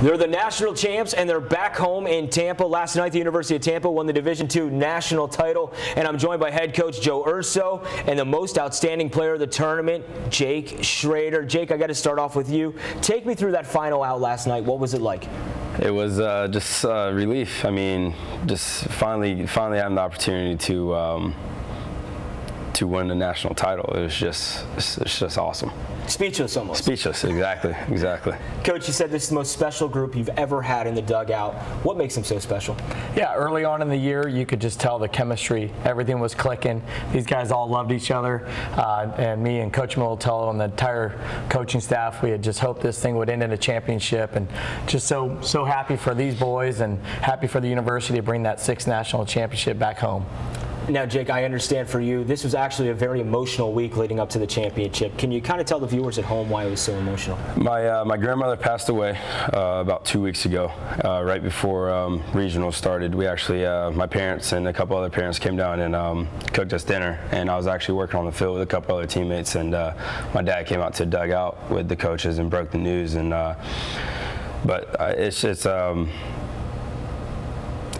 They're the national champs, and they're back home in Tampa. Last night, the University of Tampa won the Division II national title, and I'm joined by head coach Joe Urso and the most outstanding player of the tournament, Jake Schrader. Jake, I got to start off with you. Take me through that final out last night. What was it like? It was uh, just uh, relief. I mean, just finally, finally having the opportunity to. Um, to win the national title. It was just, it's, it's just awesome. Speechless almost. Speechless, exactly, exactly. Coach, you said this is the most special group you've ever had in the dugout. What makes them so special? Yeah, early on in the year, you could just tell the chemistry. Everything was clicking. These guys all loved each other. Uh, and me and Coach Militello and the entire coaching staff, we had just hoped this thing would end in a championship. And just so, so happy for these boys and happy for the university to bring that sixth national championship back home. Now, Jake, I understand for you, this was actually a very emotional week leading up to the championship. Can you kind of tell the viewers at home why it was so emotional? My uh, my grandmother passed away uh, about two weeks ago, uh, right before um, regional started. We actually, uh, my parents and a couple other parents came down and um, cooked us dinner, and I was actually working on the field with a couple other teammates, and uh, my dad came out to dugout with the coaches and broke the news, and uh, but it's it's um,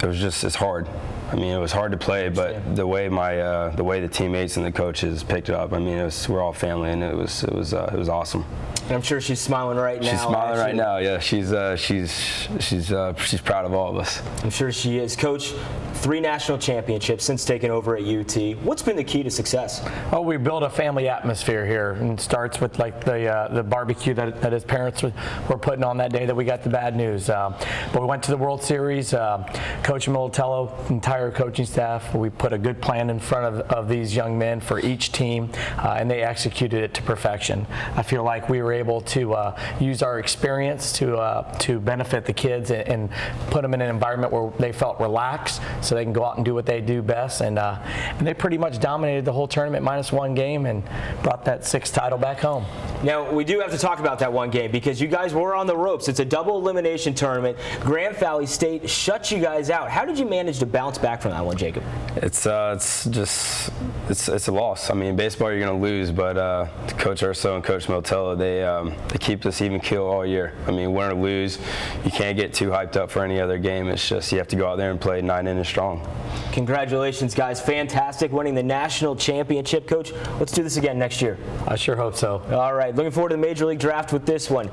it was just it's hard I mean, it was hard to play, but the way my uh, the way the teammates and the coaches picked it up, I mean, it was, we're all family, and it was it was uh, it was awesome. And I'm sure she's smiling right now. She's smiling right now. Yeah, she's uh, she's she's uh, she's proud of all of us. I'm sure she is. Coach, three national championships since taking over at UT. What's been the key to success? Oh, we build a family atmosphere here, and it starts with like the uh, the barbecue that, that his parents were, were putting on that day that we got the bad news. Uh, but we went to the World Series. Uh, Coach Militello, entire coaching staff, we put a good plan in front of, of these young men for each team, uh, and they executed it to perfection. I feel like we were able to uh, use our experience to uh, to benefit the kids and, and, put them in an environment where they felt relaxed, so they can go out and do what they do best. And uh, and they pretty much dominated the whole tournament, minus one game, and brought that sixth title back home. Now we do have to talk about that one game because you guys were on the ropes. It's a double elimination tournament. Grand Valley State shut you guys out. How did you manage to bounce back from that one, Jacob? It's uh, it's just it's it's a loss. I mean, baseball you're going to lose, but uh, Coach Urso and Coach Militello they um, they keep us even keel all year. I mean, win or lose, you can't get too hyped up for any other game. It's just you have to go out there and play nine innings strong. Congratulations, guys! Fantastic, winning the national championship. Coach, let's do this again next year. I sure hope so. All right, looking forward to the Major League Draft with this one.